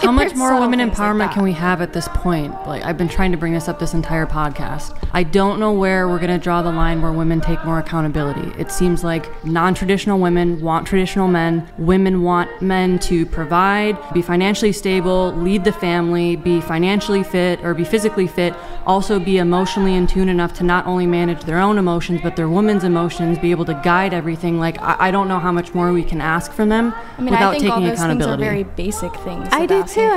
How much more women things like empowerment can we have at this point? Like I've been trying to bring this up this entire podcast. I don't know where we're going to draw the line where women take more accountability. It seems like non-traditional women want traditional men. Women want men to provide, be financially stable, lead the family, be financially fit or be physically fit, also be emotionally in tune enough to not only manage their own emotions but their women's emotions, be able to guide everything. Like I, I don't know how much more we can ask from them I mean, without I think taking all those things are accountability. very basic things. I of do así.